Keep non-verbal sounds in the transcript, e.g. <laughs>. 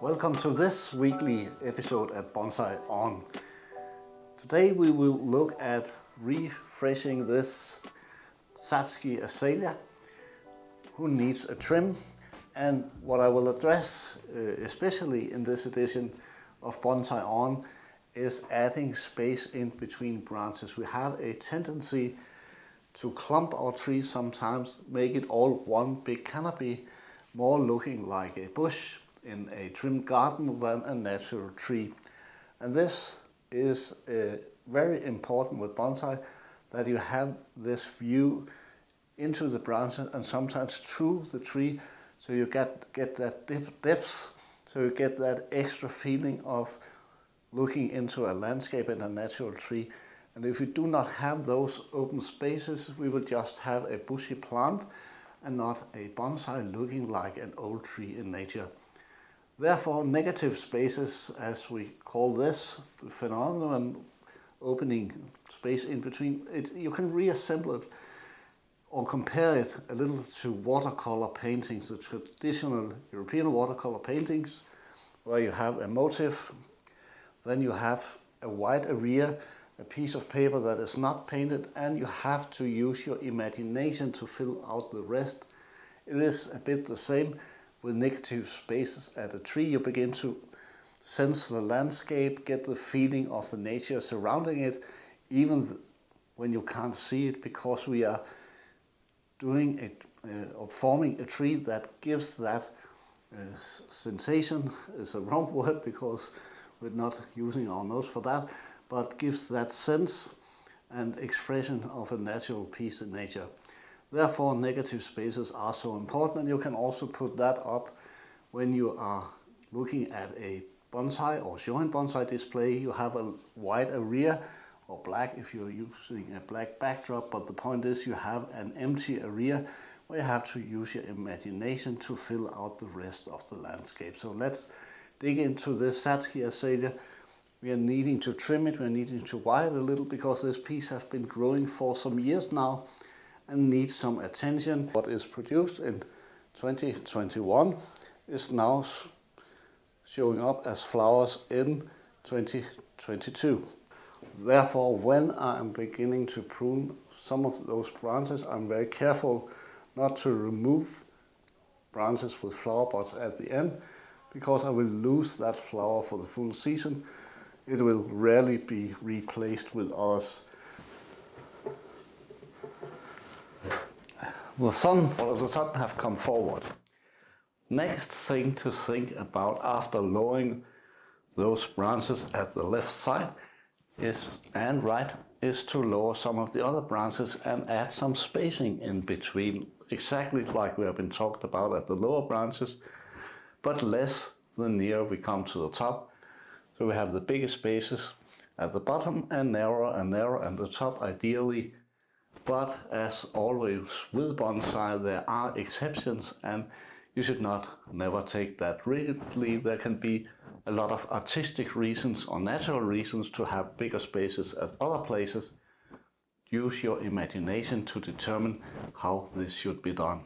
Welcome to this weekly episode at Bonsai On. Today we will look at refreshing this Satsuki azalea who needs a trim and what I will address uh, especially in this edition of Bonsai On is adding space in between branches. We have a tendency to clump our trees sometimes, make it all one big canopy, more looking like a bush in a trimmed garden than a natural tree. And this is uh, very important with bonsai, that you have this view into the branches and sometimes through the tree, so you get, get that depth, so you get that extra feeling of looking into a landscape and a natural tree. And if we do not have those open spaces, we will just have a bushy plant and not a bonsai looking like an old tree in nature. Therefore, negative spaces, as we call this phenomenon, opening space in between, it, you can reassemble it or compare it a little to watercolor paintings, the traditional European watercolor paintings, where you have a motif, then you have a white area, a piece of paper that is not painted, and you have to use your imagination to fill out the rest. It is a bit the same with negative spaces at a tree, you begin to sense the landscape, get the feeling of the nature surrounding it, even when you can't see it, because we are doing it uh, or forming a tree that gives that uh, sensation is a wrong <laughs> word because we're not using our nose for that, but gives that sense and expression of a natural piece in nature. Therefore, negative spaces are so important and you can also put that up when you are looking at a bonsai or showing bonsai display. You have a white area or black if you're using a black backdrop, but the point is you have an empty area where you have to use your imagination to fill out the rest of the landscape. So let's dig into this Satsuki azalea. We are needing to trim it, we're needing to wire it a little because this piece has been growing for some years now and needs some attention. What is produced in 2021 is now showing up as flowers in 2022. Therefore, when I am beginning to prune some of those branches, I'm very careful not to remove branches with flower buds at the end because I will lose that flower for the full season. It will rarely be replaced with others. The sun, all of a sudden have come forward. Next thing to think about after lowering those branches at the left side is and right is to lower some of the other branches and add some spacing in between, exactly like we have been talked about at the lower branches, but less the nearer we come to the top. So we have the bigger spaces at the bottom and narrower and narrower and the top ideally but as always with bonsai, there are exceptions and you should not never take that rigidly. There can be a lot of artistic reasons or natural reasons to have bigger spaces at other places. Use your imagination to determine how this should be done.